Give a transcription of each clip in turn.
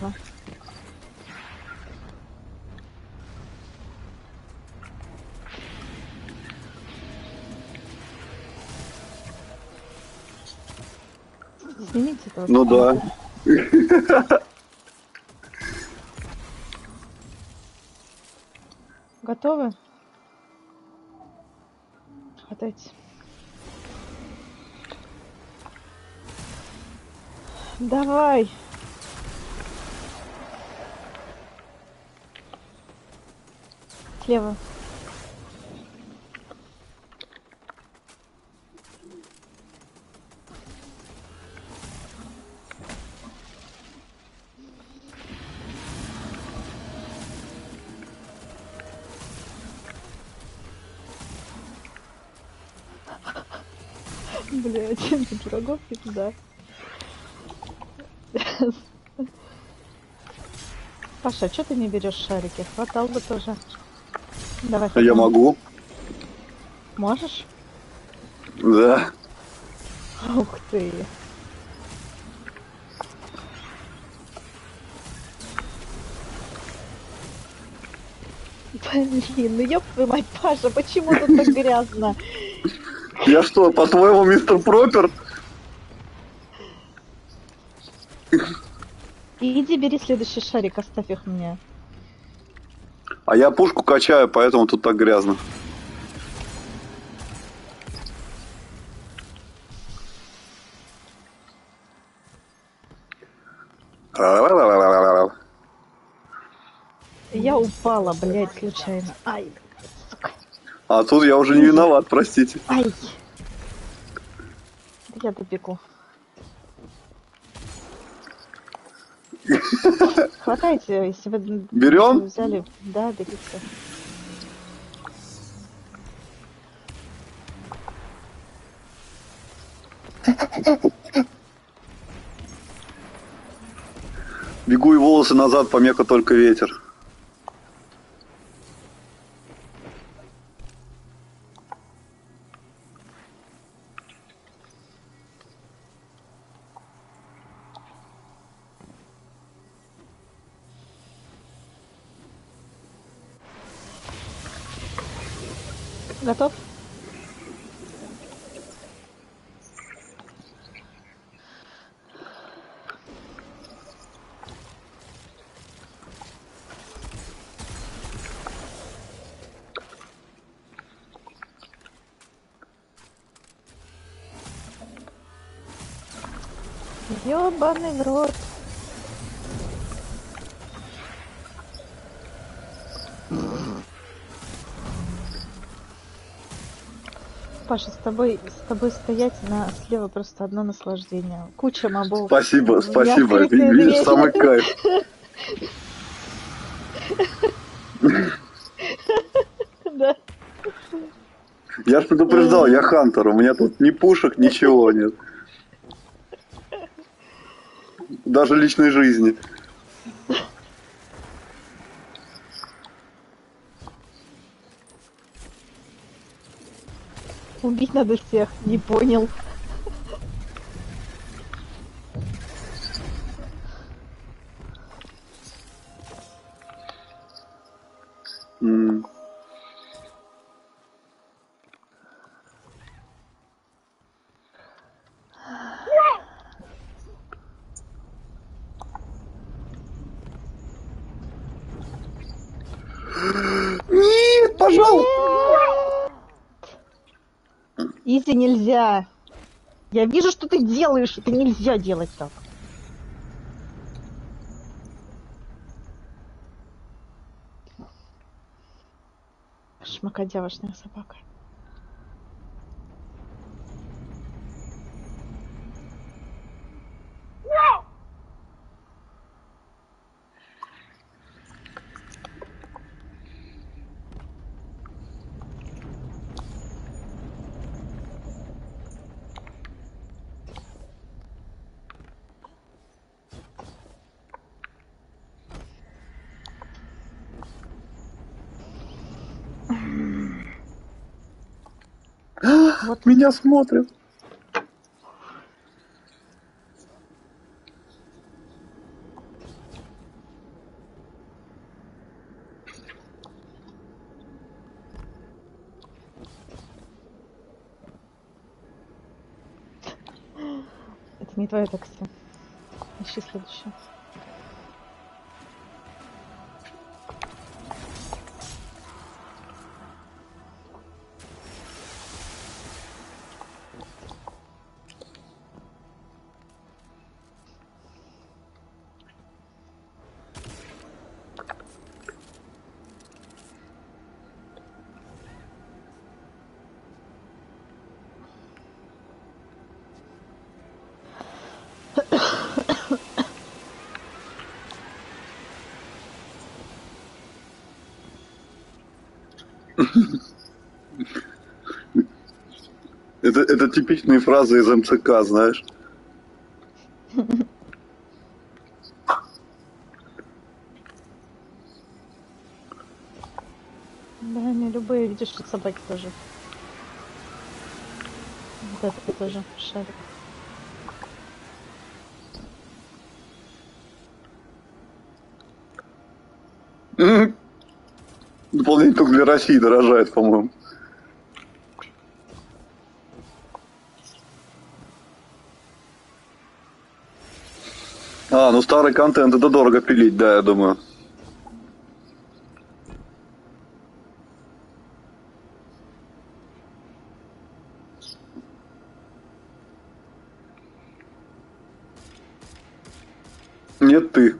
шарика. Снимите тоже. Ну да. Готовы? Хватайте. Давай. Слева. Блять, пирогов и туда. Паша, что ты не берешь шарики? Хватал бы тоже. Давай. Я могу. Можешь? Да. Ух ты. Блин, ну ёб твою мать, Паша, почему тут так грязно? Я что, по-твоему, мистер Пропер? Иди бери следующий шарик, оставь их мне. А я пушку качаю, поэтому тут так грязно. Я упала, блядь, случайно. Ай, А тут я уже не виноват, простите. ай. Я добегу. Хватайте, если вы Берем? взяли. Да, берите. Бегу и волосы назад, помеха только ветер. Ёбаный в рот. Паша, с тобой, с тобой стоять на слева просто одно наслаждение. Куча мобов. Спасибо, спасибо. Видишь, самый кайф. Да. Я ж предупреждал, я Хантер, у меня тут ни пушек, ничего нет. Даже личной жизни. Убить надо всех. Не понял. Нельзя. Я вижу, что ты делаешь. Это нельзя делать так. Шмакодявочная собака. Меня смотрят. Это не твое такси. Ищи следующее. Это, это типичные фразы из МЦК, знаешь. Да, не любые, видишь, тут собаки тоже. Вот это тоже шарик. Дополнение только для России дорожает, по-моему. А, ну старый контент это дорого пилить, да, я думаю. Нет, ты.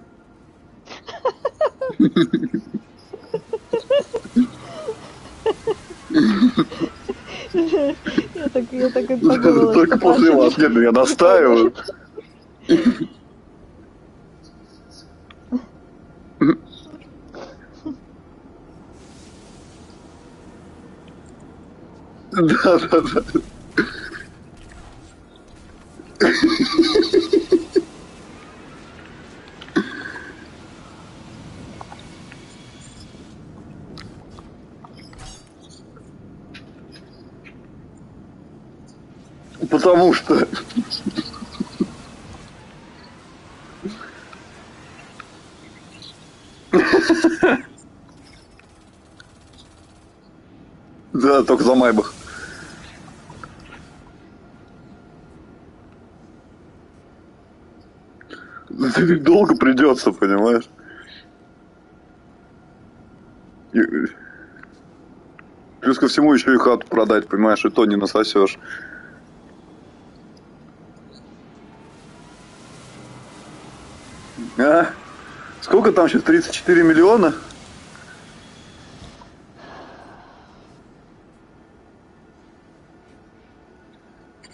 Я так, я так и подумала, Только после вас. не- Нет, я настаиваю. Потому что... Да, только за Майбах. Это ведь придется, понимаешь? И- Плюс ко всему еще и хату продать, понимаешь, и то не насосешь. А? Сколько там сейчас? 34 миллиона?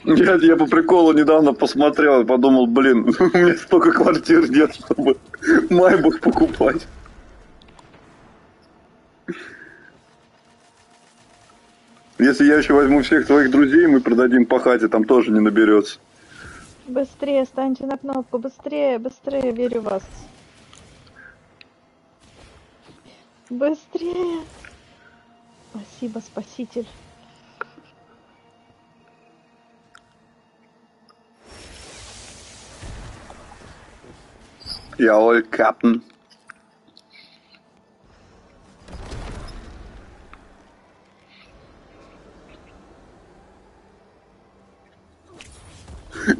Я, я по приколу недавно посмотрел и подумал, блин, у меня столько квартир нет, чтобы Майбах покупать. Если я еще возьму всех твоих друзей, мы продадим по хате, там тоже не наберется. Быстрее станьте на кнопку, быстрее, быстрее, верю в вас. Быстрее. Спасибо, спаситель. Jawohl, Captain.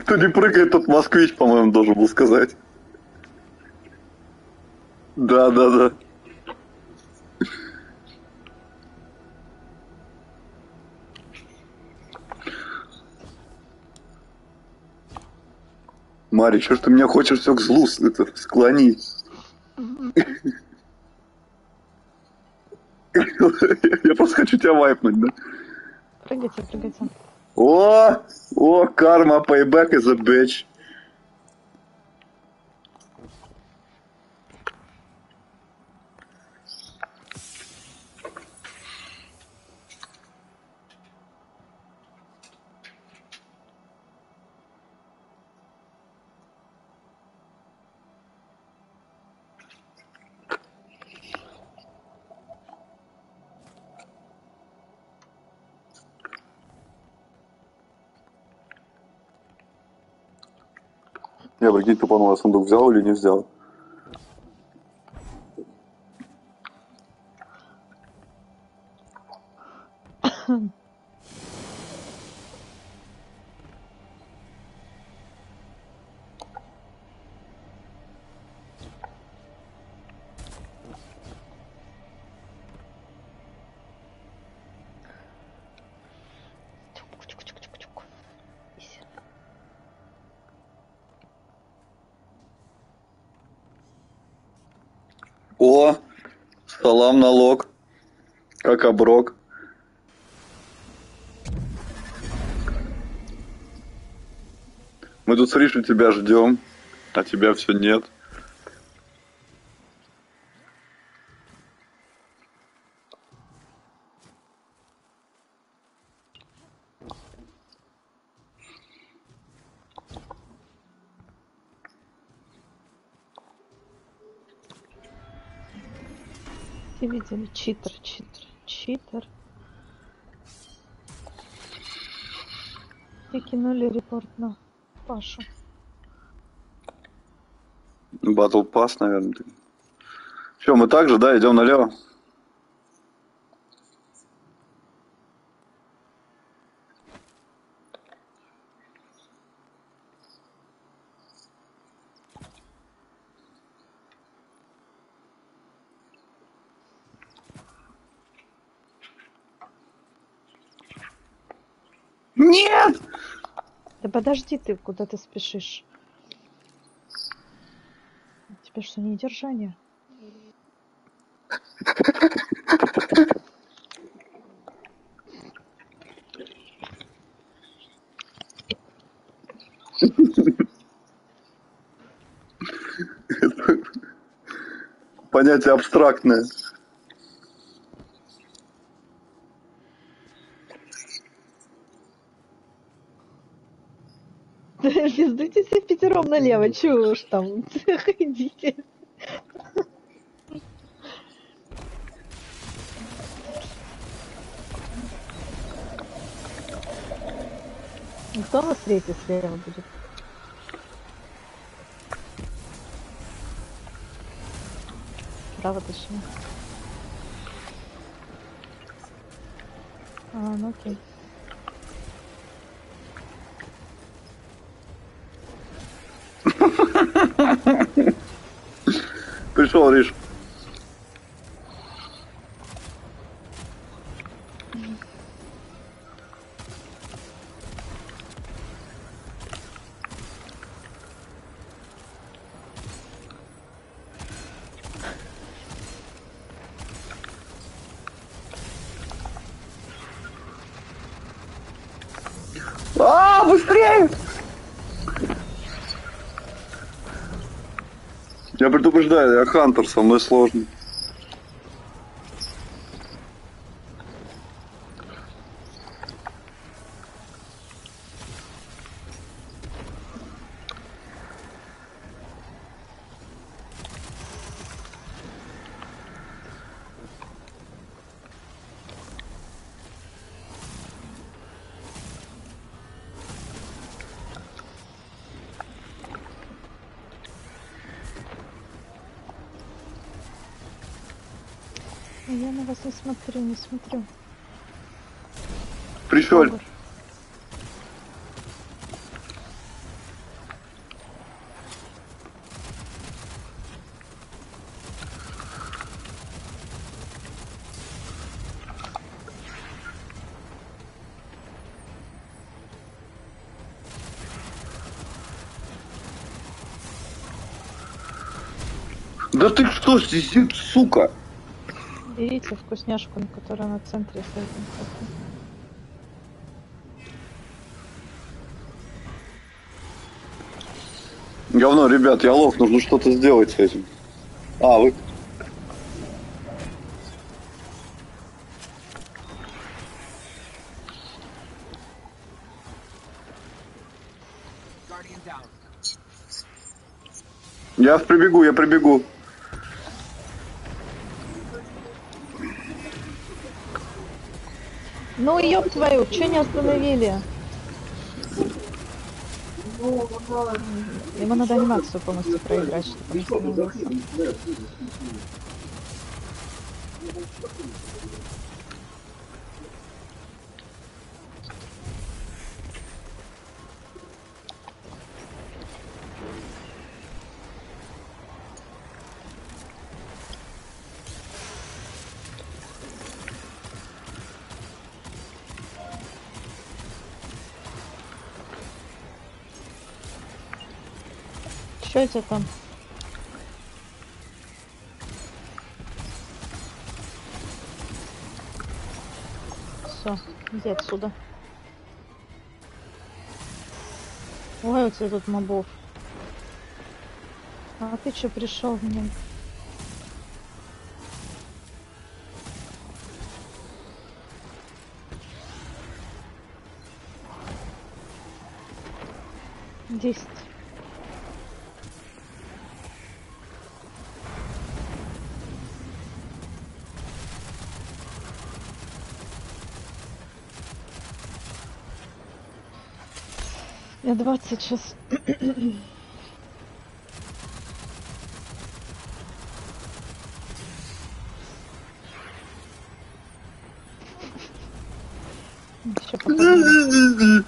Кто не прыгает, тот москвич, по-моему, должен был сказать. Да, да, да. Мария, что ж ты меня хочешь все к злу это, склонить? Я просто хочу тебя вайпнуть, да? Прыгайте, прыгайте. О, о, карма, payback is a bitch. Я прикинь, тупанул, я сундук взял или не взял? Салам налог. Как оброк. Мы тут с Ришей тебя ждем, а тебя все нет. Видели? Читер, читер, читер. И кинули репорт на Пашу. Батл пас, наверное. Все, мы также, да, идем налево. Нет! Да подожди ты, куда ты спешишь? У тебя что, не держание? Понятие абстрактное. Пятером налево, чего уж там, идите. Кто нас третий слева будет? Право точнее. А, ну окей. Пришел Риш. А, быстрее! Предупреждаю, я Хантер, со мной сложно. Смотрю, не смотрю. Пришел. Да ты что, сидит, сука? Берите вкусняшку, которая на центре с этим. Говно, ребят, я лох, нужно что-то сделать с этим. А, вы... Я прибегу, я прибегу. Ну ёб твою, чё не остановили? Ему надо анимацию полностью проиграть, чтобы он остановился. Что это там? Все, иди отсюда. Ой, у тебя тут мобов. А ты что пришел в нем? Десять. Я двадцать сейчас. Еще попадаю.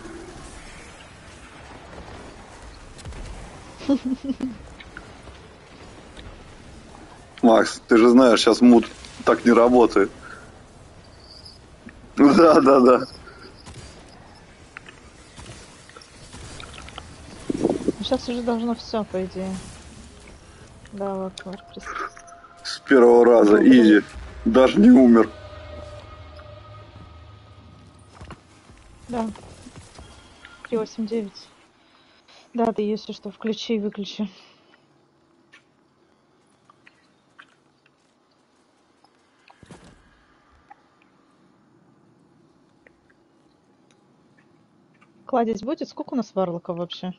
Макс, ты же знаешь, сейчас мут так не работает. Да, да, да. Сейчас уже должно все, по идее. Да, вот, прости. С первого раза, изи. Даже не умер. Да. 389. Да, ты если что, включи и выключи. Кладезь будет? Сколько у нас варлоков вообще?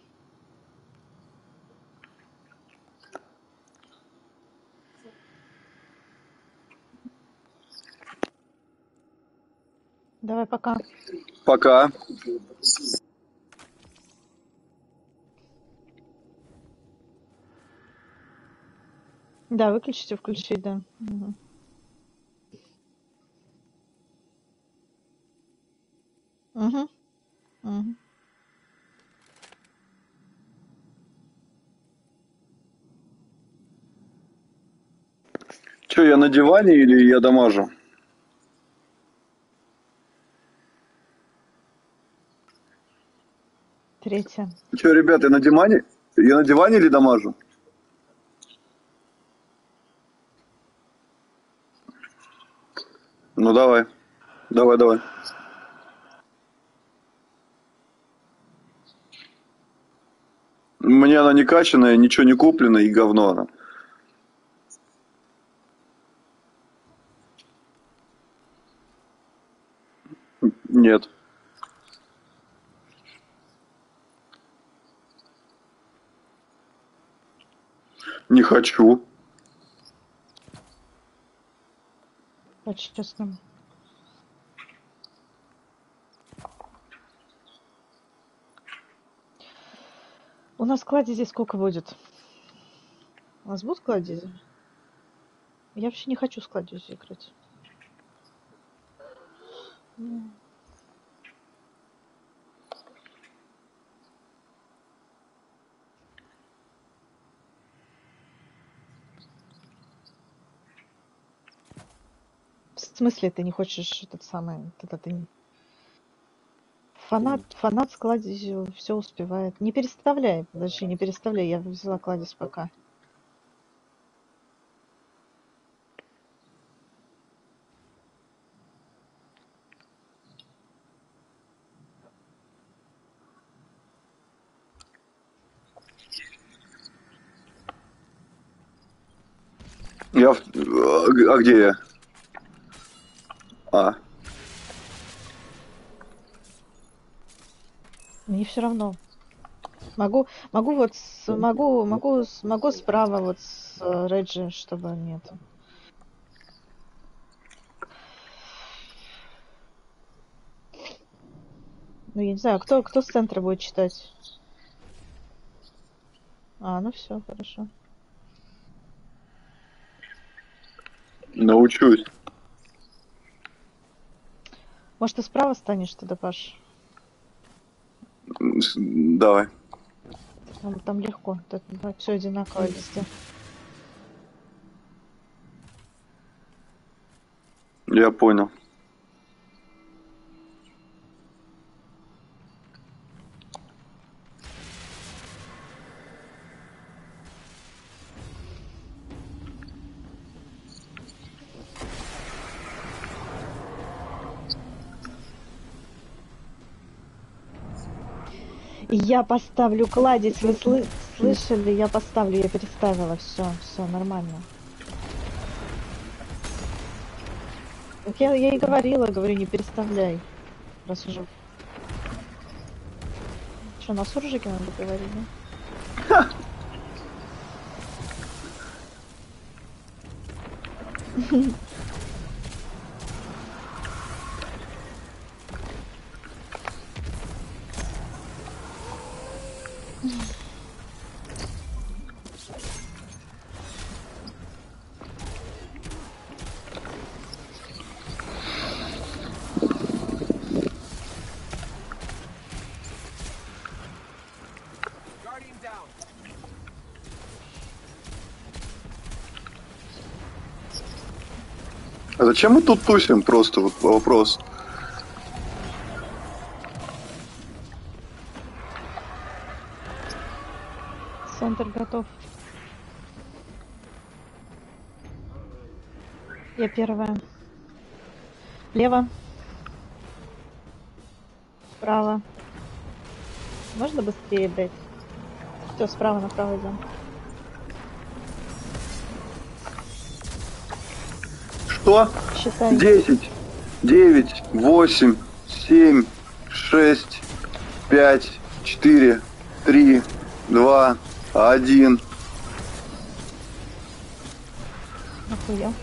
Давай, пока. Пока. Да, выключите, включить, да. Мгм. Мгм. Мгм. Че, я на диване или я дамажу? Третья. Че, ребята, я на диване? Я на диване или дамажу? Ну давай. Давай, давай. Мне она не качаная, ничего не куплено и говно она. Нет. Не хочу. По-честному. У нас кладези сколько будет? У нас будут кладези? Я вообще не хочу с кладезью играть. Смысле ты не хочешь этот самый, это ты не- Фанат, фанат с кладезью все успевает. Не переставляй, подожди, не переставляй, я взяла кладезь пока. Я в... А где я? А, Мне все равно. Могу, могу вот, с- могу, могу, с- могу справа вот с э, Реджи, чтобы нет. Ну, я не знаю, кто, кто с центра будет читать? А, ну все, хорошо. научусь. Может, ты справа станешь тогда, Паш? Давай. Там, там легко, все одинаково везде. Я понял. Я поставлю кладезь, вы сл- слышали? Я поставлю, я переставила, все, все нормально. Я, я и говорила, говорю, не переставляй. Раз уже. Что, на суржике надо говорить, да? Guardian зачем мы тут тусим? Просто вот вопрос. Центр готов. Я первая. Лево. Справа. Можно быстрее, блядь? Все, справа направо идем. Что? Считай. Десять, девять, восемь, семь, шесть, пять, четыре, три, два, один. Охуел.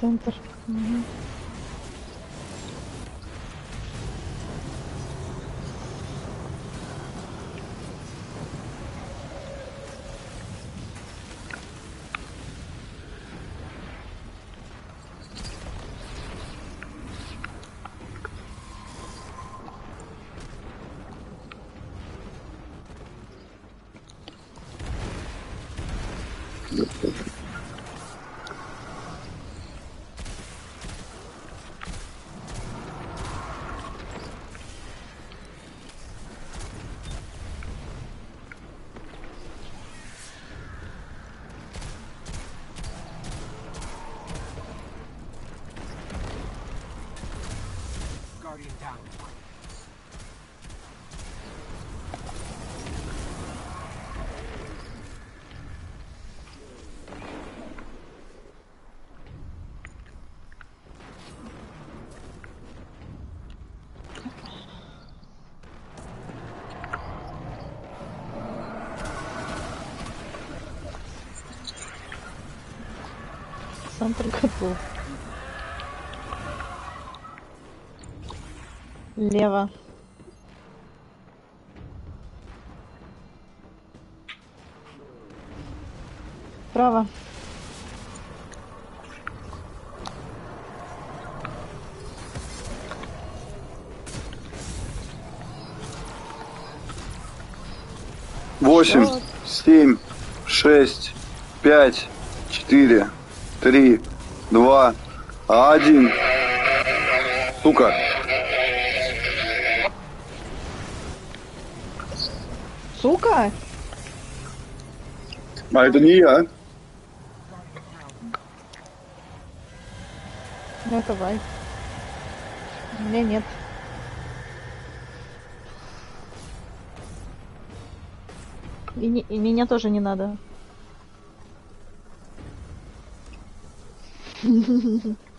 Центр. Мгм. Guardian down. Центр готов. Лево. Право. Восемь, семь, шесть, пять, четыре, три, два, один. Сука. Сука! А это не я. Ну давай. У меня нет. И, не- и меня тоже не надо.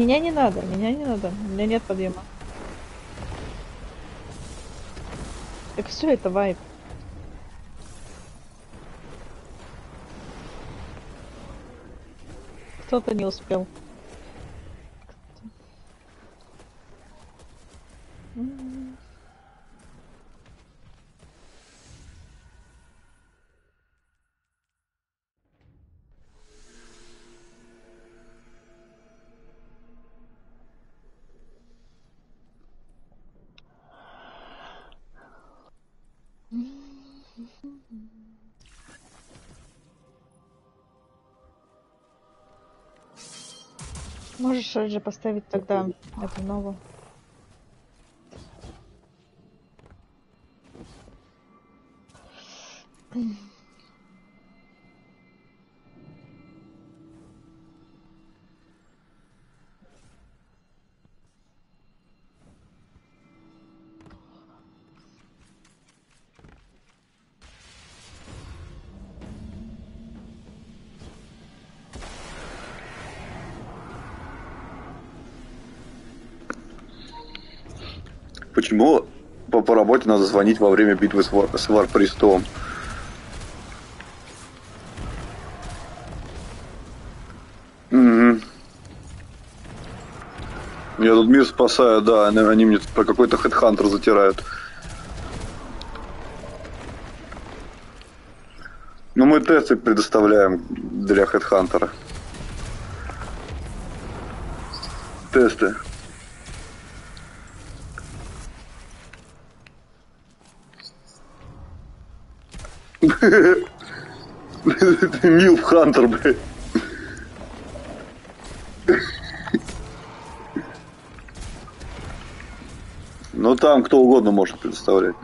Меня не надо, меня не надо. У меня нет подъема. Так все, это вайп. Кто-то не успел. Можешь же поставить тогда эту новую. Почему по, по работе надо звонить во время битвы с, вар, с Варпристом? Угу. Я тут мир спасаю, да, они мне про какой-то хедхантер затирают. Ну, мы тесты предоставляем для хедхантера. Тесты. MILF Hunter, блядь. Ну там кто угодно может предоставлять.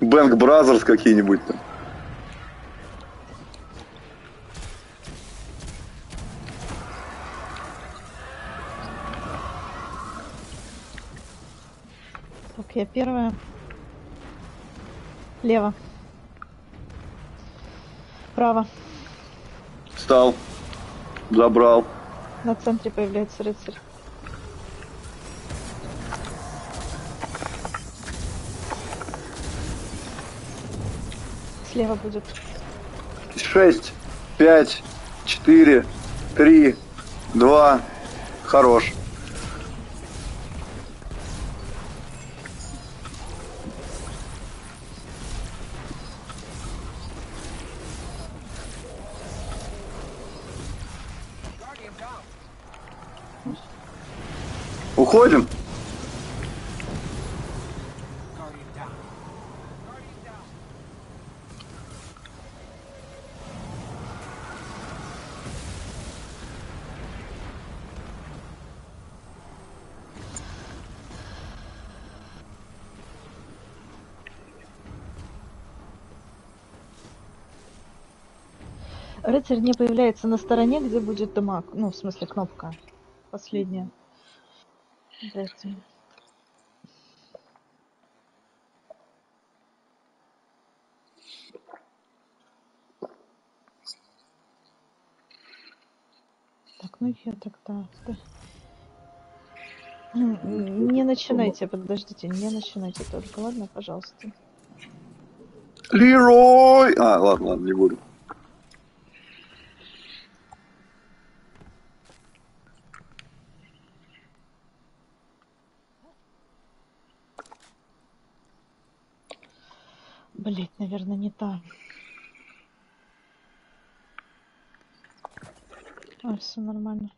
Bang Brothers какие-нибудь там. Так, я первая. Лево. Право. Встал. Забрал. На центре появляется рыцарь. Слева будет. Шесть, пять, четыре, три, два. Хорош. Уходим. Рыцарь не появляется на стороне, где будет дамаг. Ну, в смысле, кнопка. Последняя. Здрасте. Так, ну я тогда... да. М, Не начинайте, подождите, не начинайте только, ладно, пожалуйста. Лерой! А, ладно, ладно, не буду. Блять, наверное, не та. А, все нормально.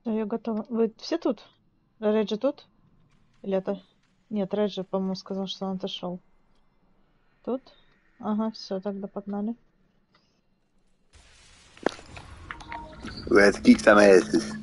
Всё, я готова. Вы все тут? Реджи тут? Или это... Нет, Реджи, по-моему, сказал, что он отошел. Тут? Ага, все, тогда погнали. Let's kick some asses.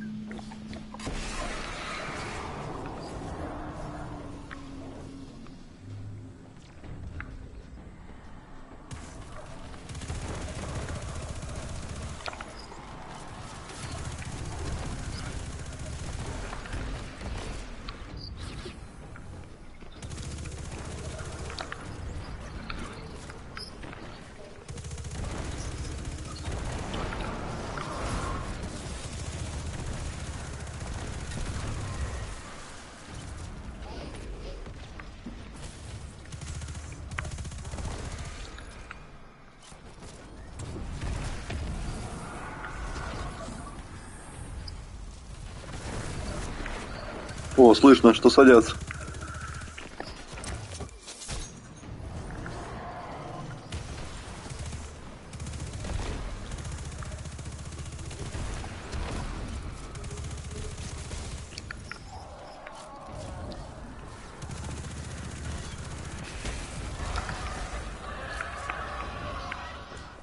О, слышно, что садятся.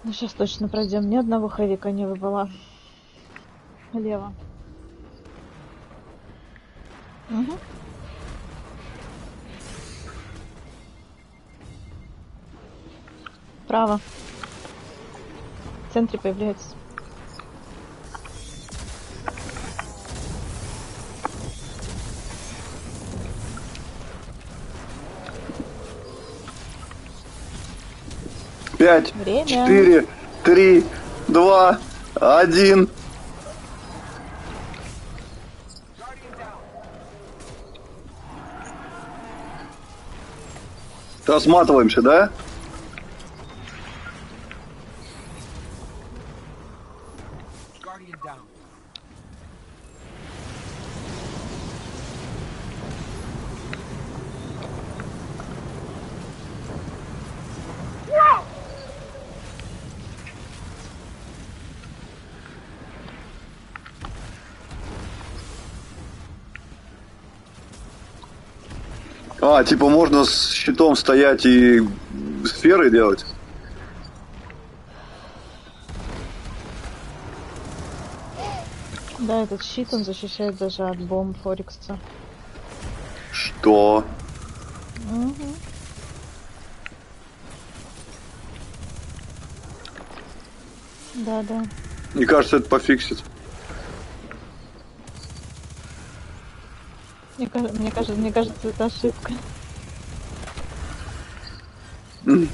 Ну, сейчас точно пройдем. Ни одного хэвика не выбыла. Лево. Право. В центре появляется. Пять, Время. четыре, три, два, один. Разматываемся, да? А, типа можно с щитом стоять и сферы делать? Да, этот щит, он защищает даже от бомб Форикса. Что? Угу. Да, да. Мне кажется, это пофиксит. Мне, мне кажется, мне кажется, это ошибка. Ну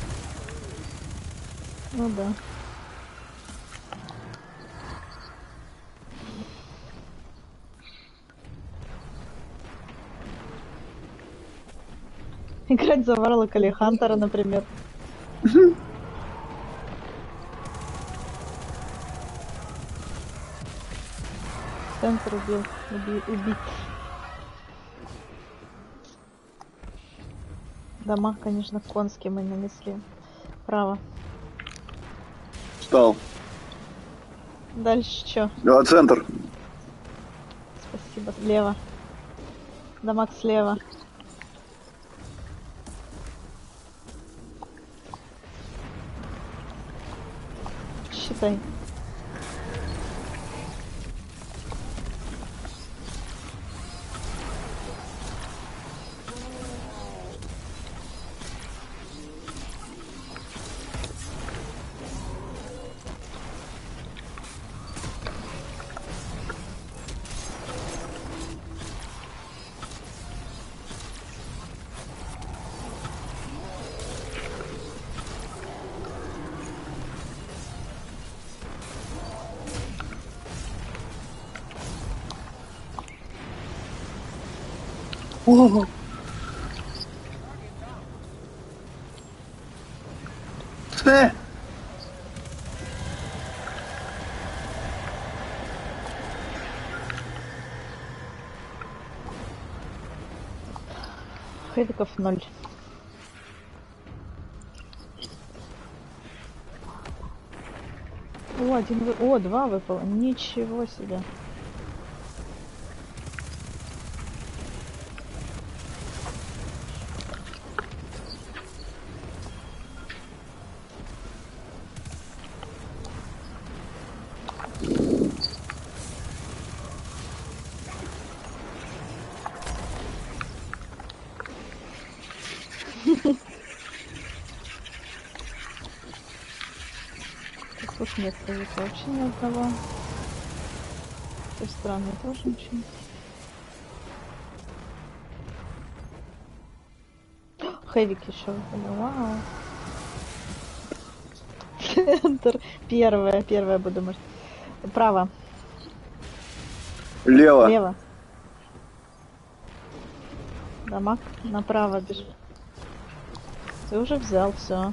да. Играть за Варлока или Хантера, например. Центр убил. Уби- убит. Дома, конечно, конские мы нанесли. Право. Встал. Дальше что? А, центр. Спасибо. Слева. Дамаг слева. Считай. Э, Хэвиков ноль. О, один вы... О, два выпало. Ничего себе. Нет Хэвика вообще ни одного. С той стороны тоже ничего. Хэвик еще выпали. Вау. Центр. Первая, первая буду может. Право, Лево. лево. Дамаг направо бежит. Ты уже взял все.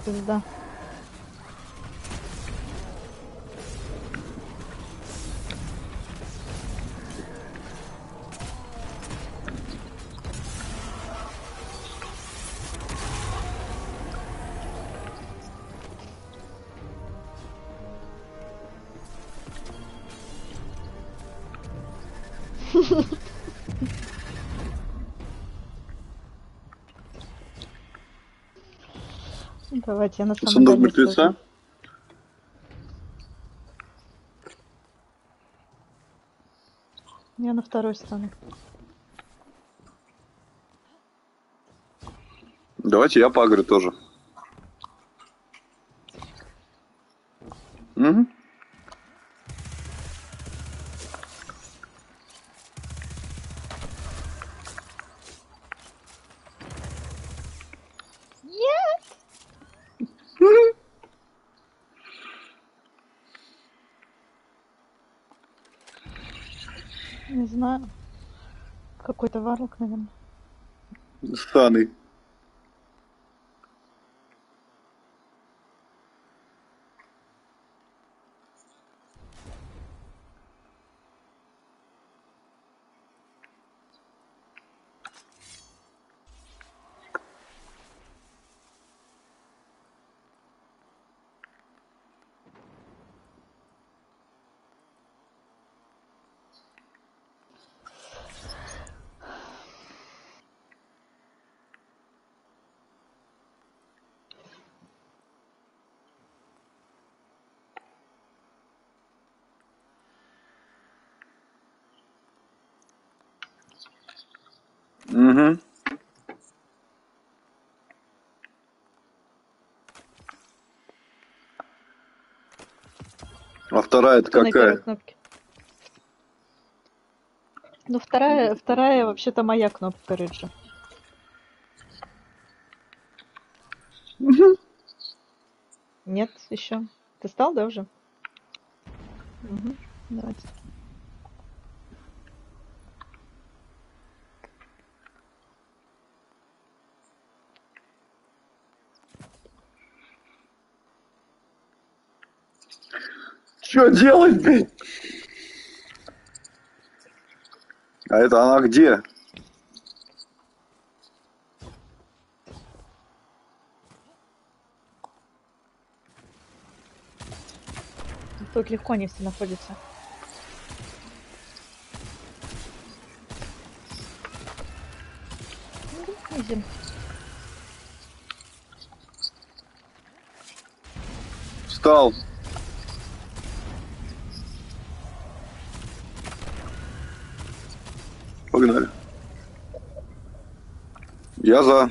Господи, все пизда. Давайте, я на самом Сундук мертвеца? стою. Я на второй стану. Давайте я пагрю тоже. Угу. Нет! Не знаю. Какой-то варлок, наверное. Станый. Угу. А вторая это какая? Ну, вторая, вторая вообще-то моя кнопка, Риджи. Нет, еще. Ты стал, да, уже? Угу. Давайте. Что делать, блядь? А это она где? Тут легко они все находятся. Ну, изи. Встал. Погнали. Я за.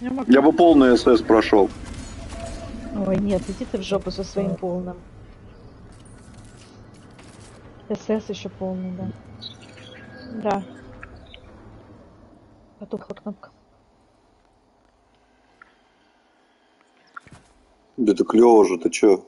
Я могу. Я бы полный СС прошел. Ой, нет, иди ты в жопу со своим полным. СС еще полный, да. Да. Потухла кнопка. Да это клево же, ты чё?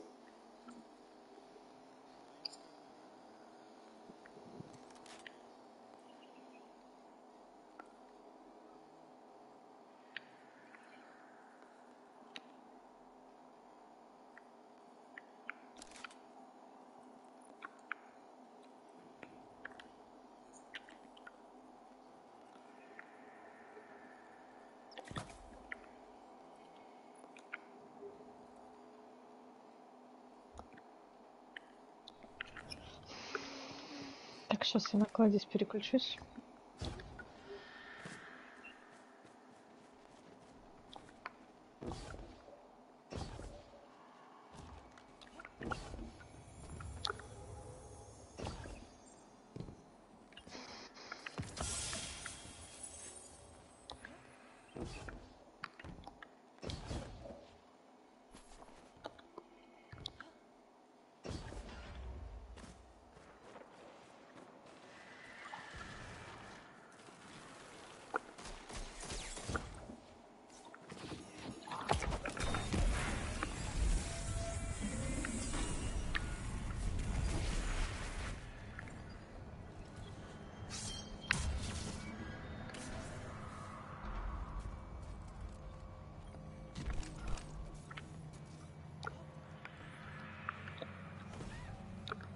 Сейчас я на кладезь переключусь.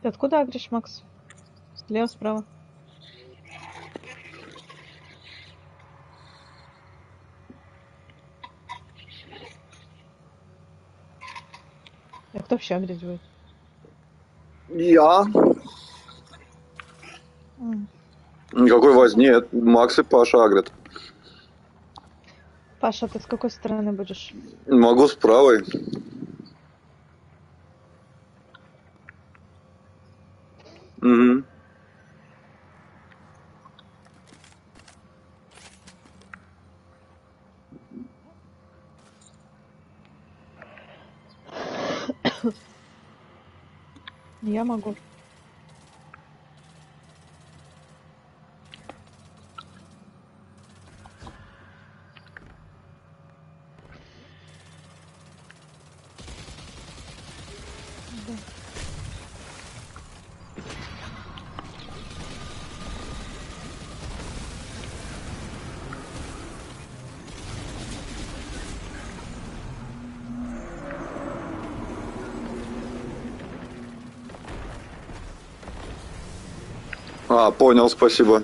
Ты откуда агришь, Макс? Слева, справа? А кто вообще агрить будет? Я. М. Никакой возни, это Макс и Паша агрят. Паша, ты с какой стороны будешь? Могу с правой. Угу. Я могу. Да. А, понял, спасибо.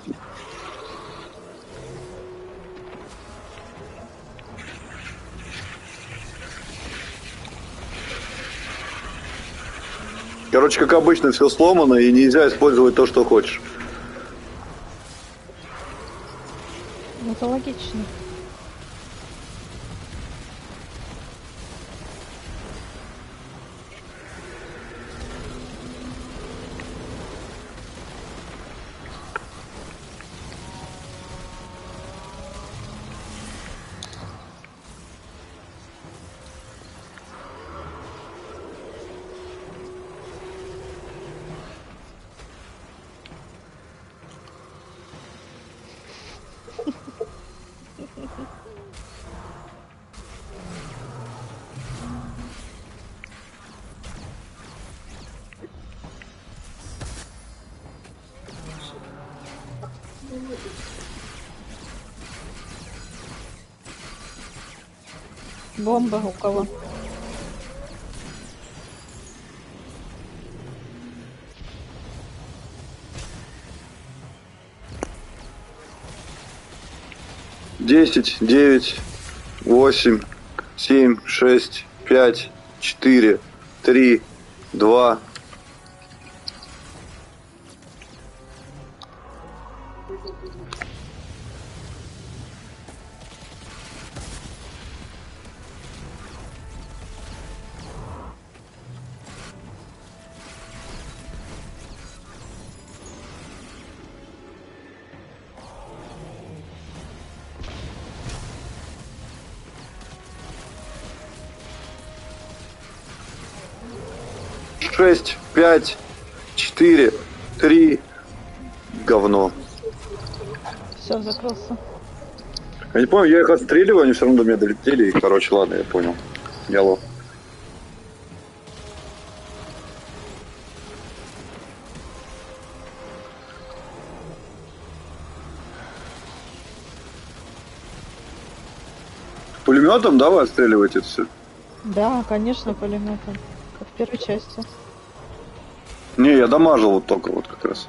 Короче, как обычно, все сломано, и нельзя использовать то, что хочешь. Это логично. Бомба у кого? Десять, девять, восемь, семь, шесть, пять, четыре, три, два. Шесть, пять, четыре, три. Говно. Все, закрылся. Я не помню, я их отстреливаю, они все равно до меня долетели. И, короче, ладно, я понял. Я лох. Пулеметом, да, вы отстреливаете это все? Да, конечно, пулеметом. Как в первой части. Не, я дамажил вот только вот как раз.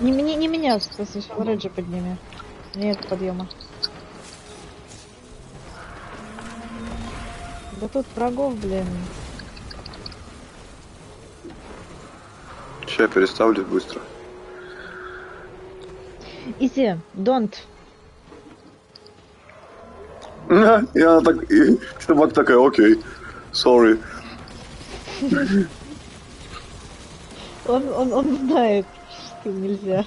Не, мне, не меня, сначала Реджи подними. Нет подъема. Да тут врагов, блин. Сейчас переставлю быстро. Изи, don't. И она так, и собака такая, окей, sorry. Он, он, он знает, что нельзя.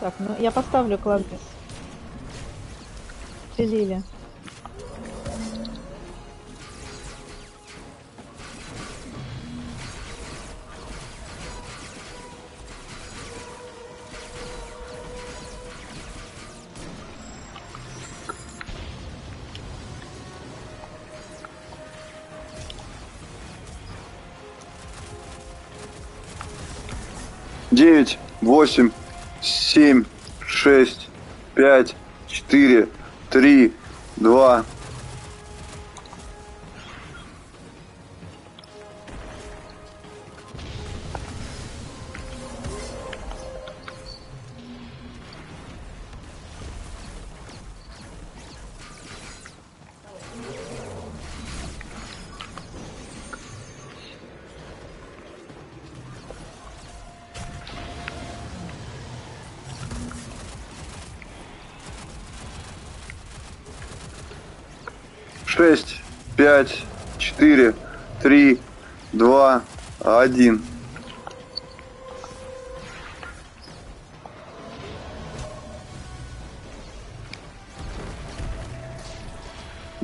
Так, ну я поставлю Кладбис. Лили. Девять, восемь, семь, шесть, пять, четыре, три, два. 5, 4, 3, 2, 1.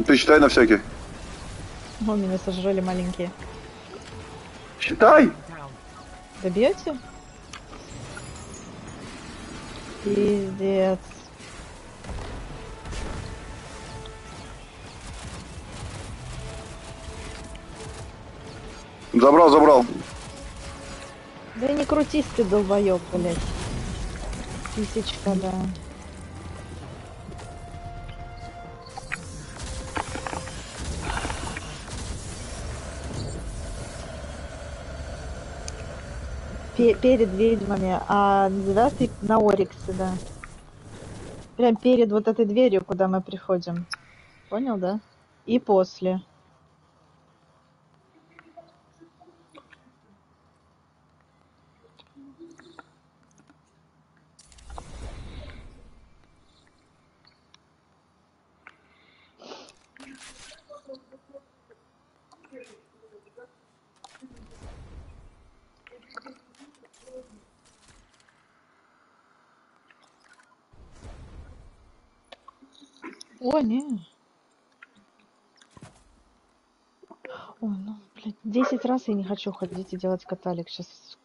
Ты считай на всякий. О, меня сожрали маленькие. Считай! Добьете? Пиздец. Забрал, забрал. Да не крутись ты, долбоёб, блядь. Тысячка, да. Пе- перед ведьмами, а девятый на Ориксе, да. Прям перед вот этой дверью, куда мы приходим. Понял, да? И после. О, не. Ой, ну, блядь, 10 раз я не хочу ходить и делать каталик. Сейчас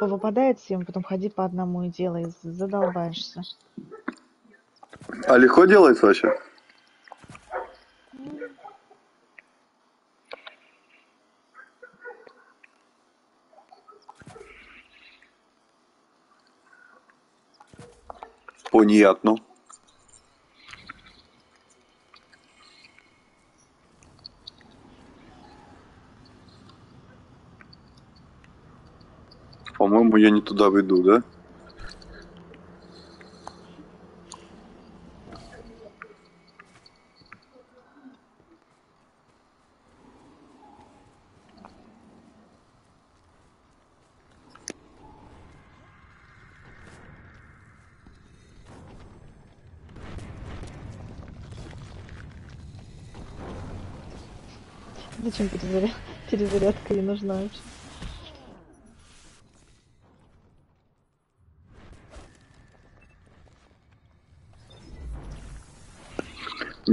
повыпадает всем, потом ходи по одному и делай, задолбаешься. А легко делается вообще? Понятно. По-моему, я не туда веду, да? Зачем перезаря- перезарядка не нужна вообще?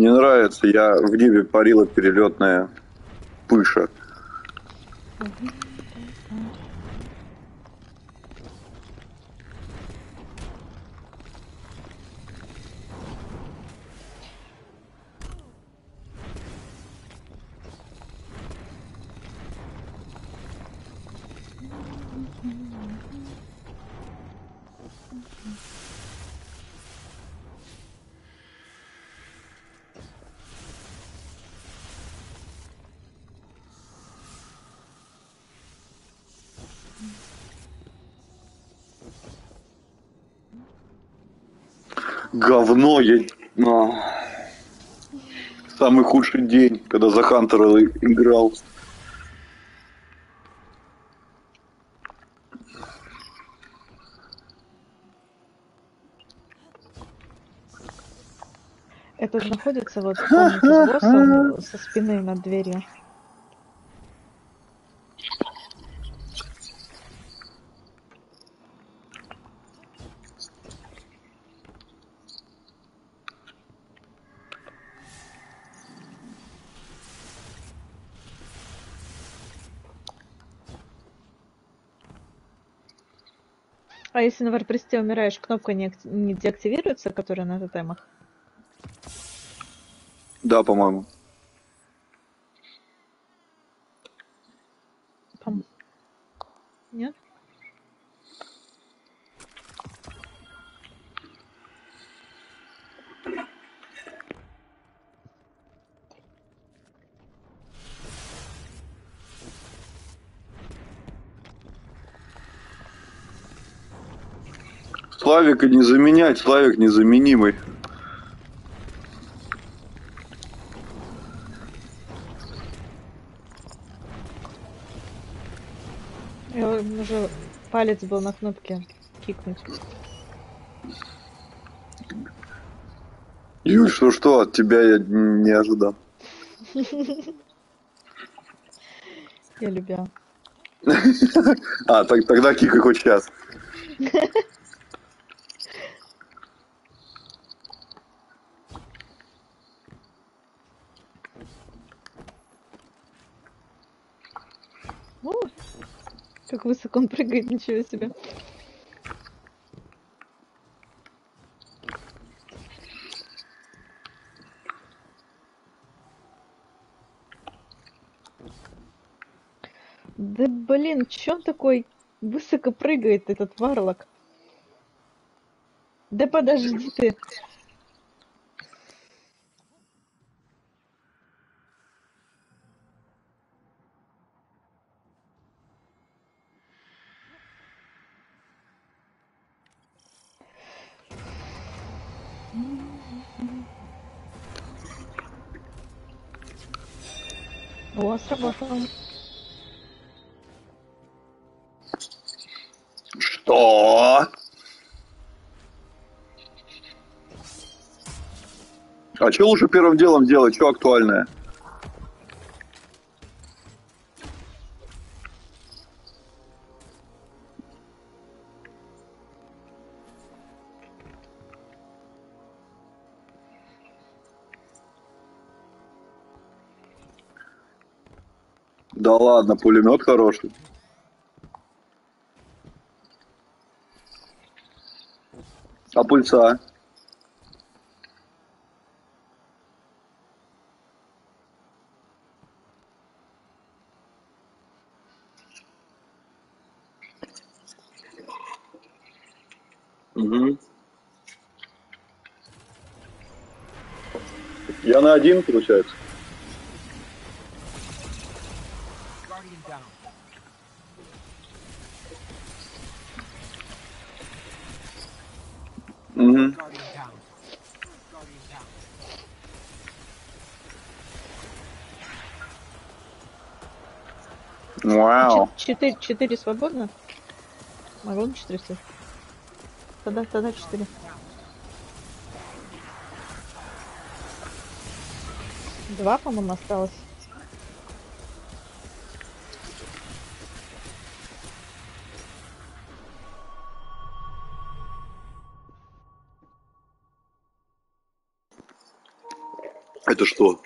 Мне нравится, я в небе парила перелетная пыша. Говно я... а. Самый худший день, когда за Хантера играл. Этот находится вот в комнате с боссом со спины над дверью. А если на варпресте умираешь, кнопка не, не деактивируется, которая на тотемах? Да, по-моему. Пом- Нет? Славика не заменять, Славик незаменимый. Я уже палец был на кнопке кикнуть. Юль, что что, от тебя я не ожидал. Я любя. А, так, тогда кикай хоть сейчас. О, как высоко он прыгает, ничего себе. Да блин, чё он такой высоко прыгает, этот варлок? Да подожди ты. О, Что? А что лучше первым делом делать? Что актуальное? Да ладно, пулемет хороший. А пульса? Угу. Я на один, получается. Четыре, четыре свободно? Могу на четыре стать? Тогда, тогда четыре. Два, по-моему, осталось. Это что?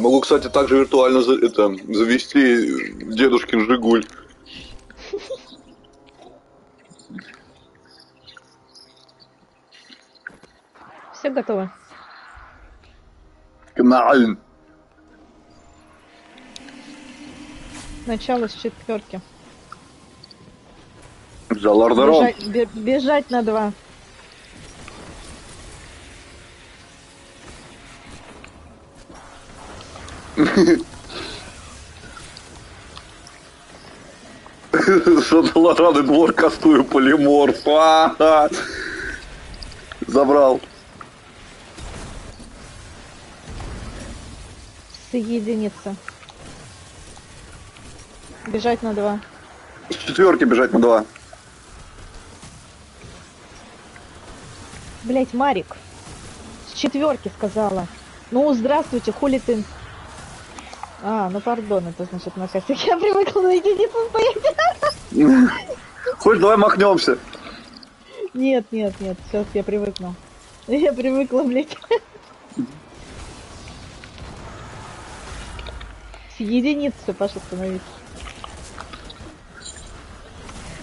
Я могу, кстати, также виртуально за- это, завести дедушкин Жигуль. Все готово. Каналь. Начало с четверки. За лордером. Бежать, бе- бежать на два. Шаталарады двор кастую полиморф. А-а-а. Забрал. Соединиться. Бежать на два. С четверки бежать на два. Блять, Марик. С четверки сказала. Ну, здравствуйте, хули ты... А, ну пардон, это значит на косяк. Я привыкла на единицу стоять. Хочешь, давай махнемся. Нет, нет, нет, сейчас я привыкну. Я привыкла, блядь. С единицы, Паша, становись.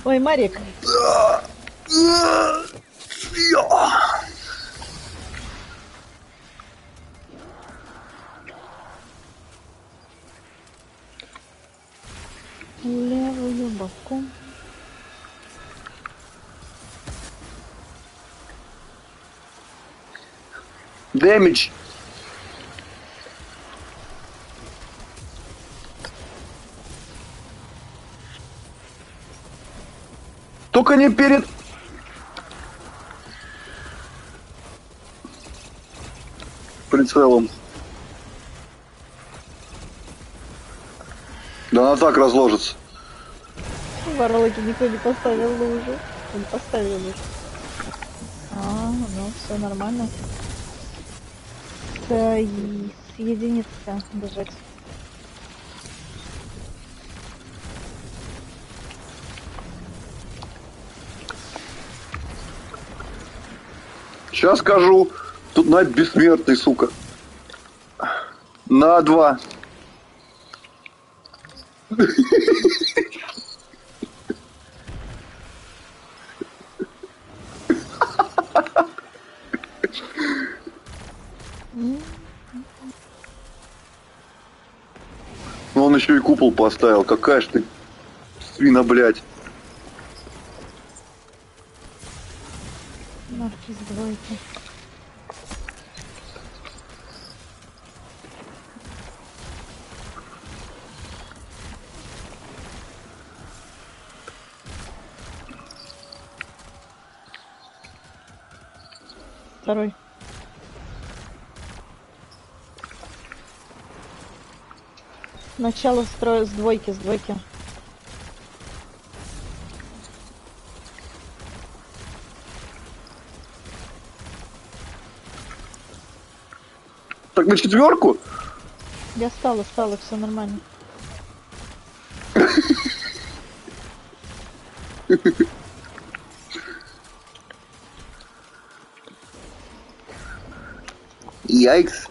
Ой, Марик, левую боком. Дэмидж. Только не перед... Прицелом. Да она так разложится. Ворлоки никто не поставил лужу. Он поставил лужу. А, ну все нормально. Да и с единицы бежать. Сейчас скажу. Тут Найт бессмертный, сука. На два. Ну, Он еще и купол поставил. Какая ж ты свина, блядь. Начало строя с двойки, с двойки. Так на четверку? Я стала, стала, все нормально. Яйкс.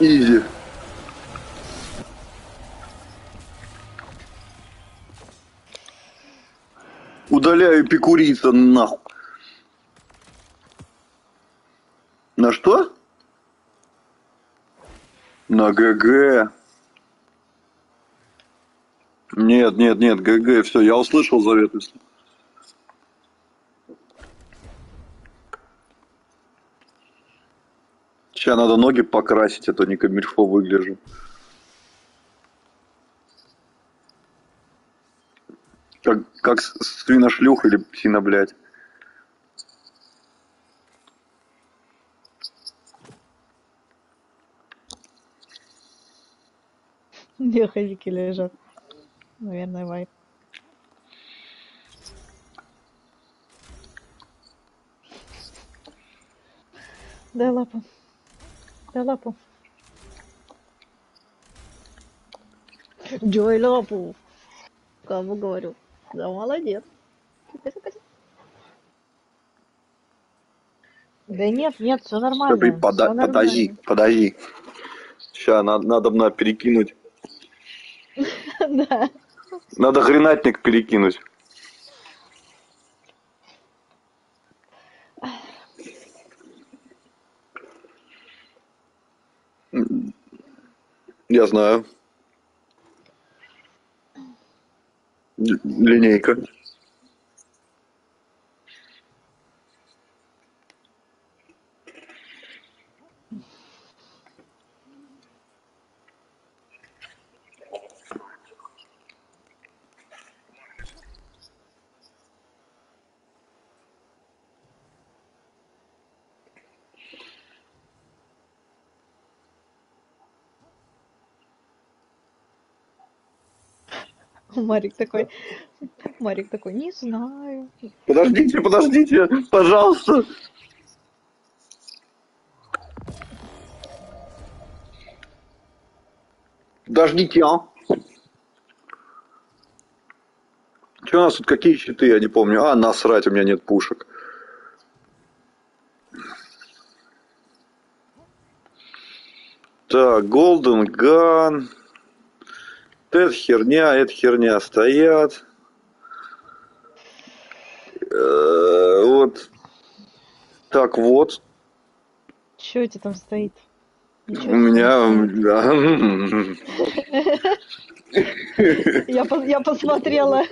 Изи. Удаляю пикурица нахуй. На что? На ГГ. Нет, нет, нет, ГГ, все, я услышал заветный слов. Сейчас надо ноги покрасить, а то не камильфо выгляжу. Как, как свиношлюх или псина, блядь. Деховики лежат. Наверное, вайп. Дай лапу. Дай лапу. Дай лапу. Кому говорю? Да молодец. Да нет, нет, все нормально. Пода- всё нормально. подожди, подожди. Сейчас надо, надо мной перекинуть. Да. Надо гранатник перекинуть. Я знаю. Линейка. Марик такой, Марик такой, не знаю. Подождите, подождите, пожалуйста. Подождите, а? Че у нас тут какие щиты, я не помню. А, насрать, у меня нет пушек. Так, Golden Gun это херня, эта херня стоят. Э, вот. Так вот. Что тебя там стоит? Ничего У меня... Да. Я, по, я посмотрела.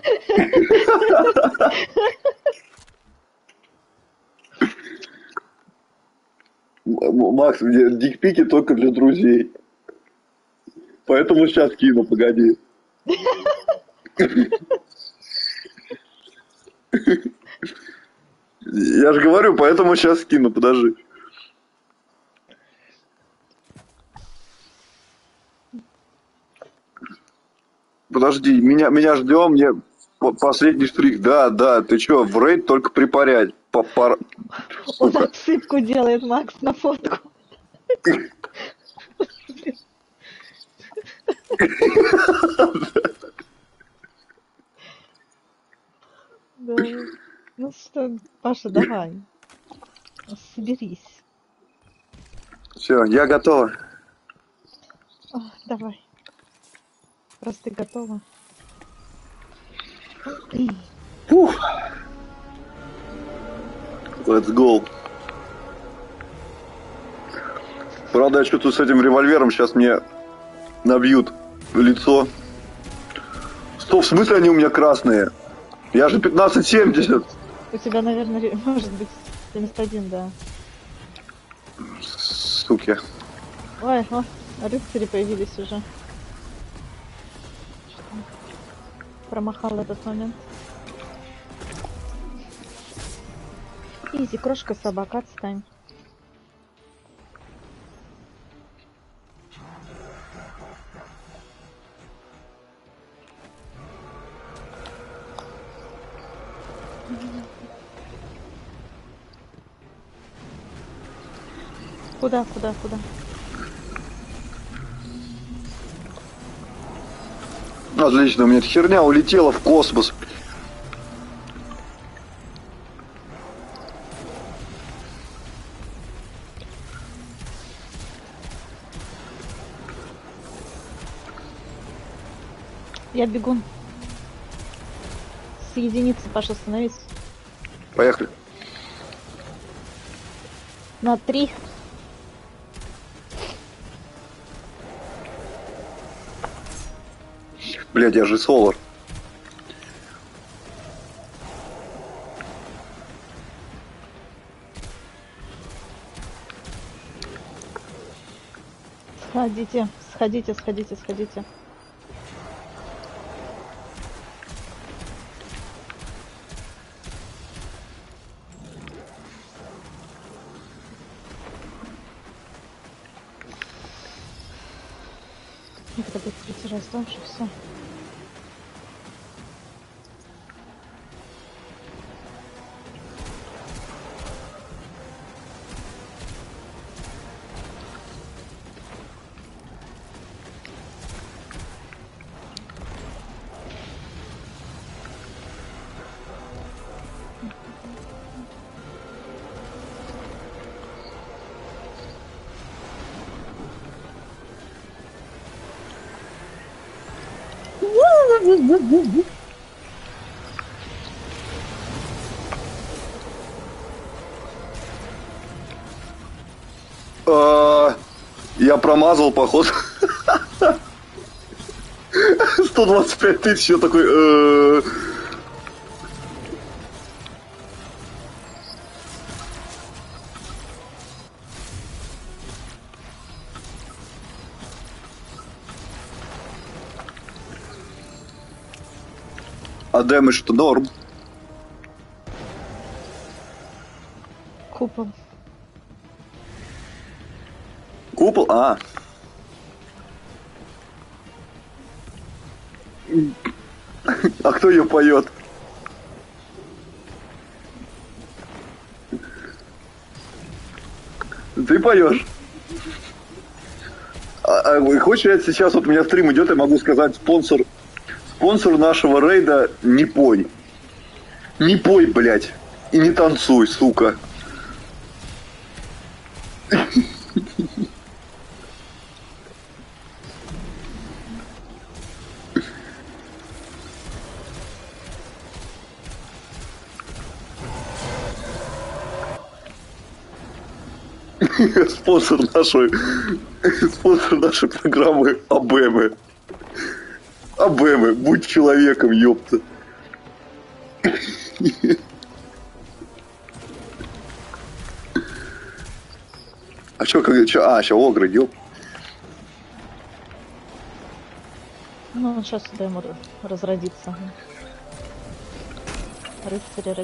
Макс, дикпики только для друзей. Поэтому сейчас кину, погоди. Я же говорю, поэтому сейчас кину, подожди. Подожди, меня, меня ждем, мне по- последний штрих. Да, да, ты чё, в рейд только припарять. По- пар- Он отсыпку делает, Макс, на фотку. Да. Ну что, Паша, давай. Соберись. Все, я готова. О, давай. Раз ты готова. Фух. Let's go. Правда, я что-то с этим револьвером сейчас мне набьют лицо. Стоп, в смысле они у меня красные? Я же 1570. У тебя, наверное, может быть 71, да. Суки. Ой, о, рыцари появились уже. Промахал этот момент. Изи, крошка собака, отстань. Куда, куда, куда? Отлично, у меня эта херня улетела в космос. Я бегун. С единицы, Паша, остановись. Поехали. На три. Блядь, я же Солар. Сходите, сходите, сходите, сходите. Я промазал, походу. 125 тысяч, я такой... дэмэдж-то норм. Купол. Купол? А. А кто ее поет? Ты поешь? А, а, хочешь, сейчас вот у меня стрим идет, я могу сказать спонсор, спонсор нашего рейда не пой. Не пой, блядь. И не танцуй, сука. Спонсор нашей, спонсор нашей программы АБМы. АБМы, будь человеком, ёпта. А чё, как, чё, а, ща огры, ёп. Ну, сейчас сюда ему ра- разродиться. Рыцари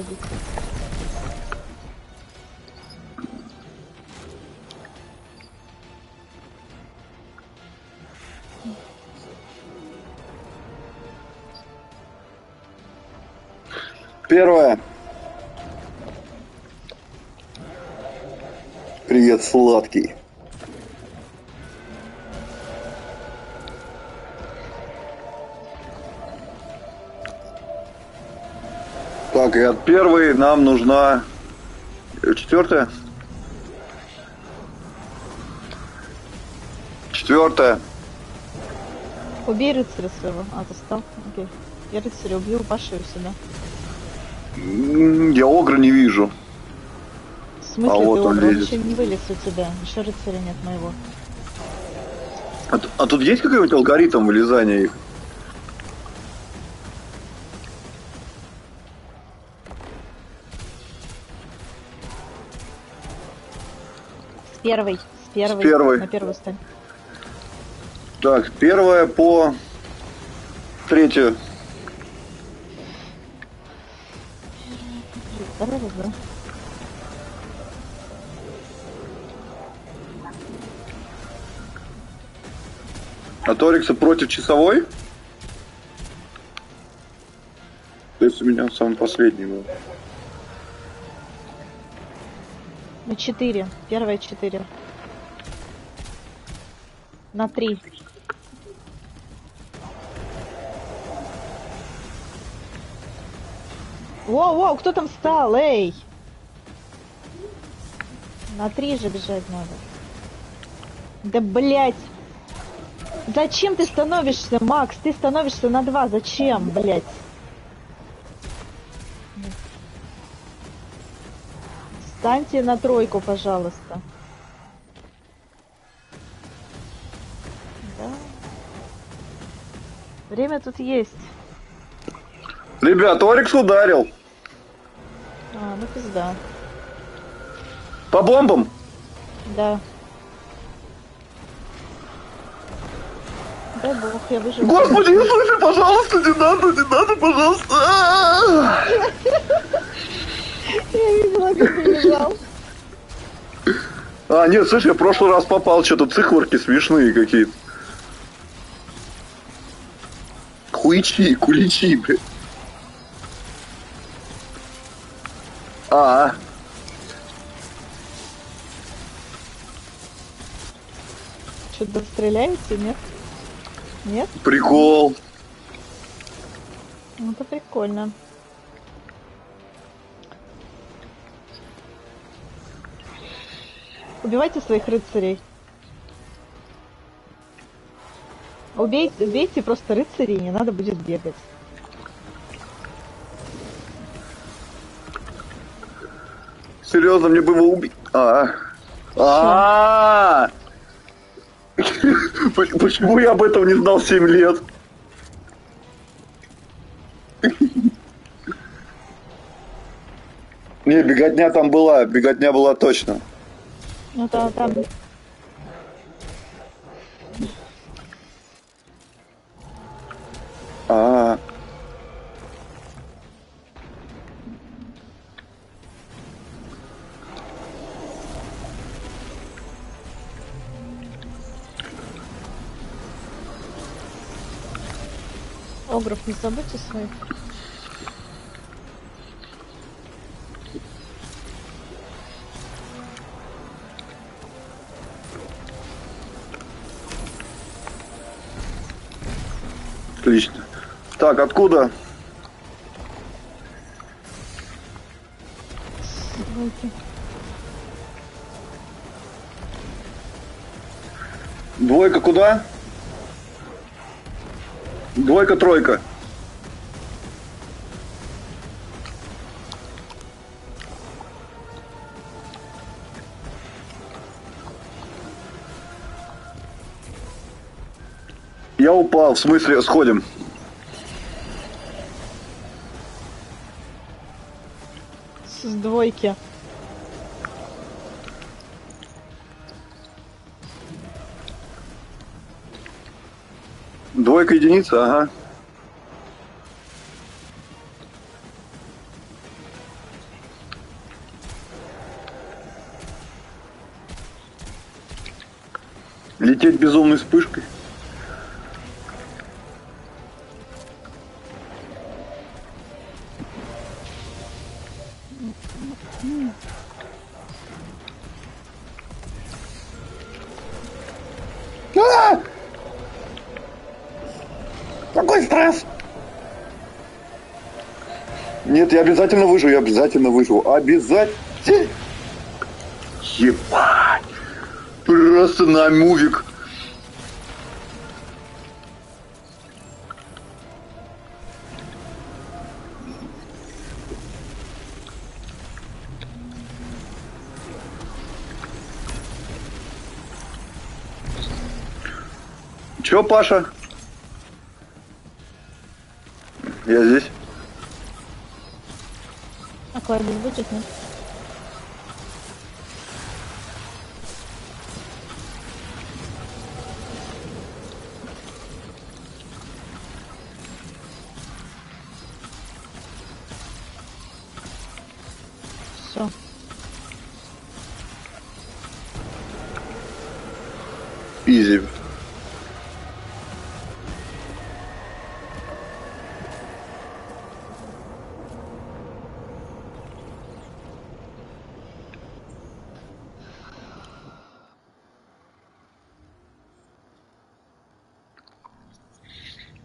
Первое. Привет, сладкий. Так, и от первой нам нужна э, четвертая. Четвертая. Убей рыцаря своего. А, ты стал? Окей. Я рыцаря убью, Пашу сюда. М, Я огра не вижу. В смысле А ты вот он лезет. еще не вылез у тебя. Еще рыцаря нет моего. А, а тут есть какой-нибудь алгоритм вылезания их? С первой. С первой. первой. На первую стань. Так, первая по третью. Да? От Орикса против часовой? То есть у меня самый последний был. На четыре. Первая четыре. На три. Воу, воу, кто там встал, эй! На три же бежать надо. Да блять! Зачем ты становишься, Макс? Ты становишься на два. Зачем, блять? Встаньте на тройку, пожалуйста. Да. Время тут есть. Ребят, Орикс ударил. Ну пизда. По бомбам. Да. Дай бог, я выживу. Господи Иисусе, пожалуйста, не надо, не надо, пожалуйста. Я видела, как ты лежал. А, нет, слышь, я в прошлый раз попал, что-то цихворки смешные какие-то. Хуичи, куличи, блядь. А, Что-то стреляете, нет? Нет? прикол. Ну, это прикольно. Убивайте своих рыцарей. Убейте, убейте просто рыцарей, не надо будет бегать. Серьезно, мне было убить. А. А. Почему я об этом не знал 7 лет? Не, беготня там была, беготня была точно. Ну там, там. А. Огров, не забудьте своих. Отлично. Так, откуда? Давайте. Двойка куда? Двойка, тройка. Я упал, в смысле, сходим. С двойки. Двойка единица, ага. Лететь безумной вспышкой. Нет, я обязательно выживу, я обязательно выживу. Обязательно! Ебать! Просто на мувик. Чё, Паша? Я здесь. А кладезь будет, нет?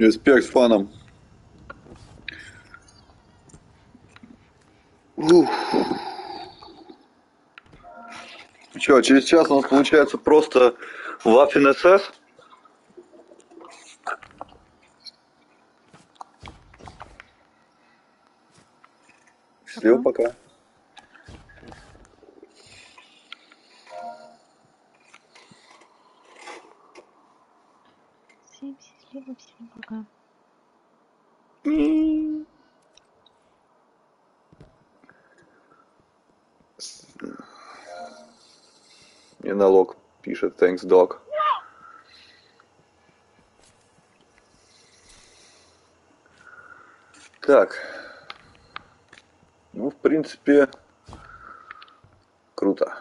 Респект фанам. Ух. Че, через час у нас получается просто Waffen СС? Счастливо пока. Всем счастливо, всем пока. Мне налог пишет thanks dog. Так. Ну, в принципе, круто.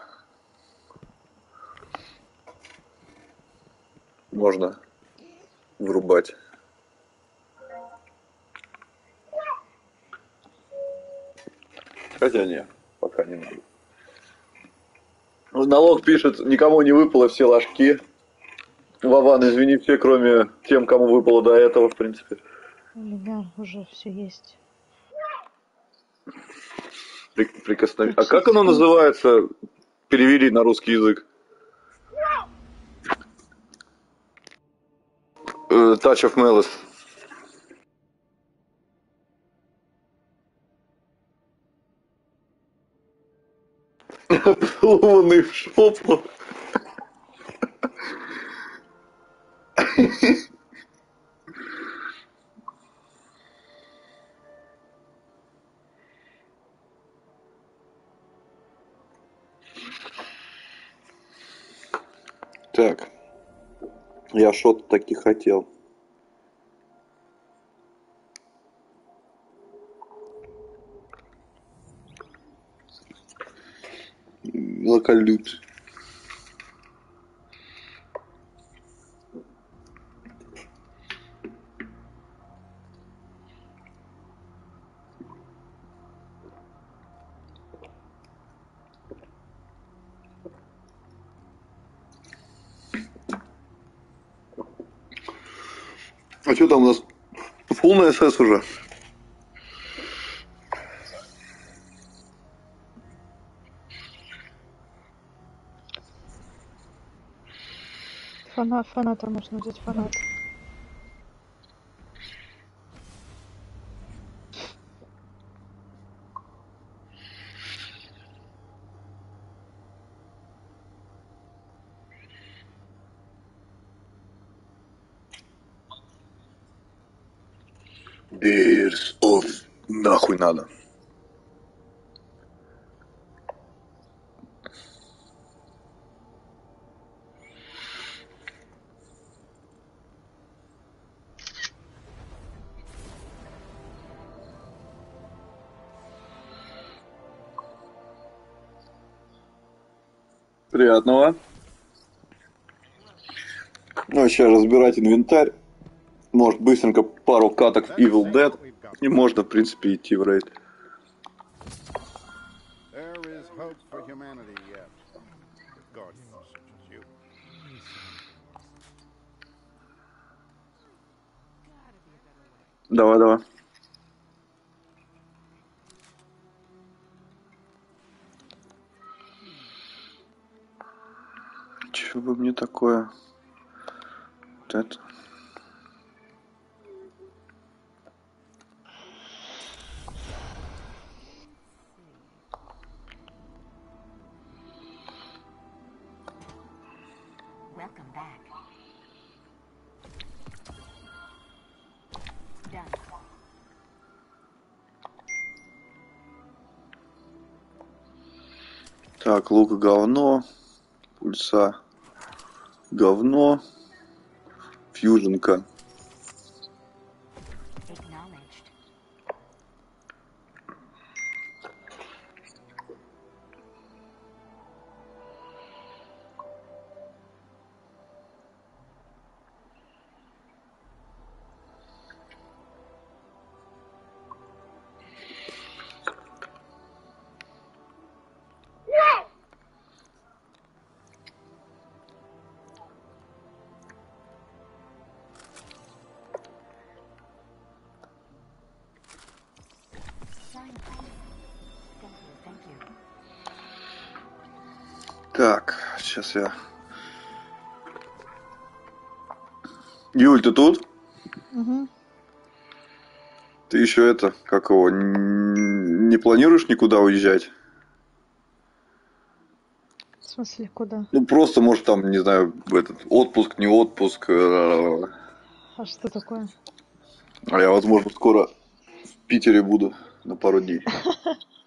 Можно врубать. Хотя не, пока не надо. Налог пишет, никому не выпало все ложки. Вован, извини все, кроме тем, кому выпало до этого, в принципе. У меня уже все есть. При- Прикосновение. А как оно называется? Перевели на русский язык. Э, Touch of Malice. Плованный в шопу. Так. Я что-то таки хотел. Локалют. А что там у нас? Полный СС уже. Фанат, фаната можно взять фанат. Приятного. Ну, сейчас разбирать инвентарь. Может, быстренько пару каток в Evil Dead. И можно, в принципе, идти в рейд. There is Чего бы мне такое? Вот это. Так, лук говно. Пульса говно. Фьюженка. Я... Юль, ты тут? Угу. Ты еще это, как его, не планируешь никуда уезжать? В смысле, куда? Ну, просто, может, там, не знаю, этот, отпуск, не отпуск. э, А что такое? А я, возможно, скоро в Питере буду на пару дней.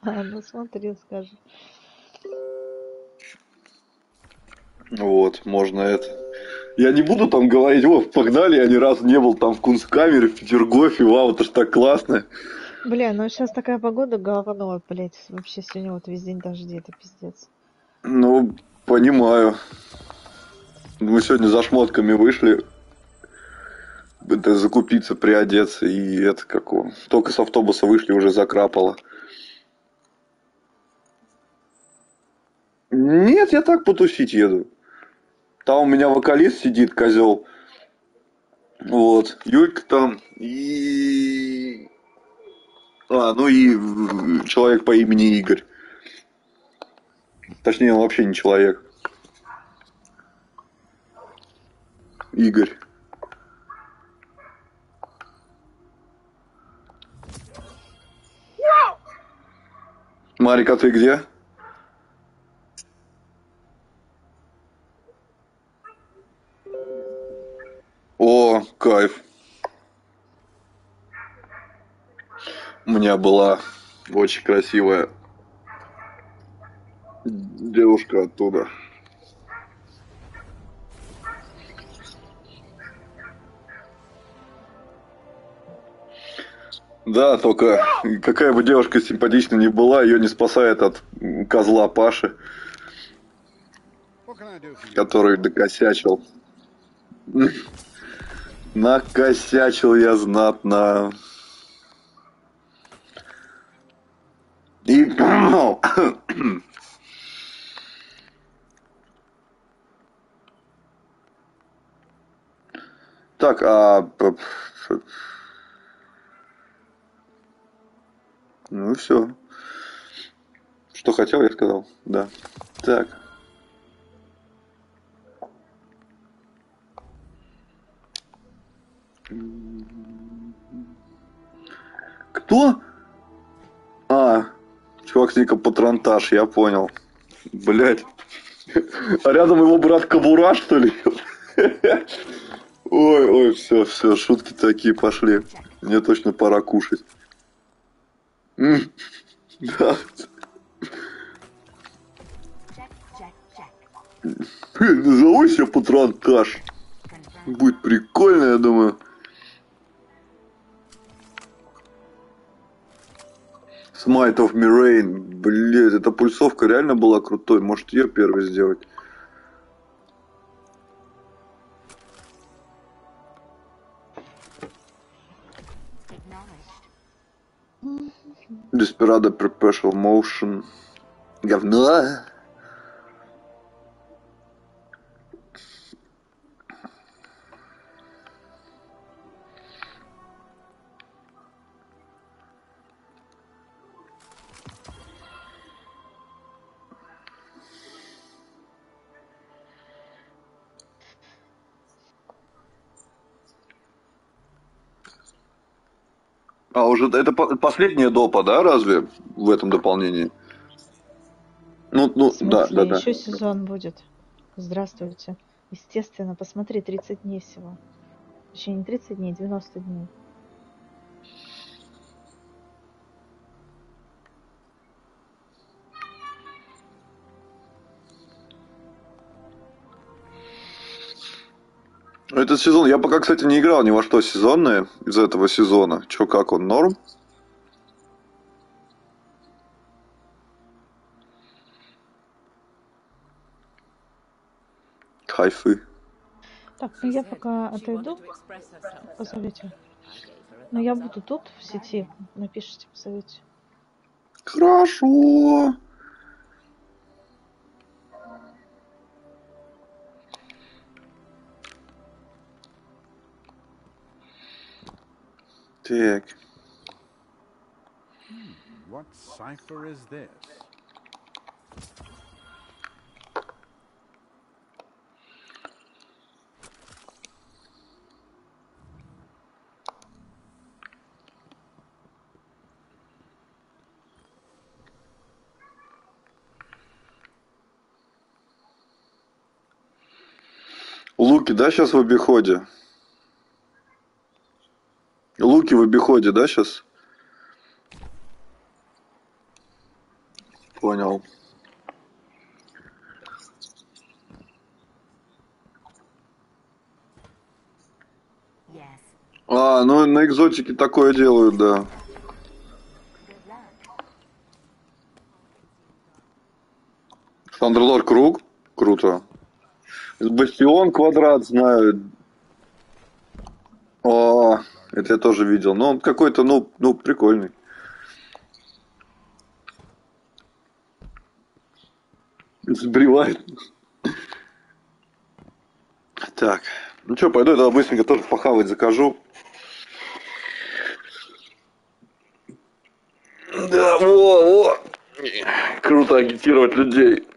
А, ну смотри, скажи. Вот, можно это. Я не буду там говорить, о, погнали, я ни разу не был там в Кунсткамере, в Петергофе, вау, это ж так классно. Бля, ну сейчас такая погода говно, блядь. Вообще сегодня вот весь день дожди, это пиздец. Ну, понимаю. Мы сегодня за шмотками вышли. Это закупиться, приодеться, и это какого. Только с автобуса вышли, уже закрапало. Нет, я так потусить еду. Там у меня вокалист сидит, козел. Вот. Юлька там и... А, ну и человек по имени Игорь. Точнее, он вообще не человек. Игорь. Марик, а ты где? О, кайф. У меня была очень красивая девушка оттуда. Да, только какая бы девушка симпатичная ни была, ее не спасает от козла Паши, который докосячил. Накосячил я знатно. И... Так, а... Ну все. Что хотел, я сказал. Да. Так. Кто? А, чувак с ником Патронтаж, я понял. Блять. А рядом его брат Кабура, что ли? Ой, ой, все, все, шутки такие пошли. Мне точно пора кушать. Да. Назову себе патронтаж. Будет прикольно, я думаю. Smite of Mirain. Блин, эта пульсовка реально была крутой. Может ее первой сделать. Desperado Perpetual Motion. Говно. А уже это по- последняя допа, да, разве в этом дополнении? Ну, ну, В да, смысле, да, да. еще сезон будет. Здравствуйте. Естественно, посмотри, 30 дней всего. Точнее, не 30 дней, 90 дней. Этот сезон, я пока, кстати, не играл ни во что сезонное из этого сезона. Че, как он, норм? Хайфы. Так, ну я пока отойду. Позовите. Но я буду тут, в сети. Напишите, позовите. Хорошо. Так. What cipher is this? Луки, да, сейчас в обиходе? Луки в обиходе, да, сейчас? Понял. А, ну на экзотике такое делают, да. Сандерлор круг? Круто. Бастион квадрат знаю. О, это я тоже видел. Но он какой-то, ну, ну, прикольный. Сбривает. Так. Ну что, пойду я тогда быстренько тоже похавать закажу. Да, во, во. Круто агитировать людей.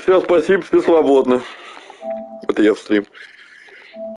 Все, спасибо, все свободны. Это я в стрим.